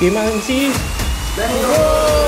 Gimana sih? Let's go.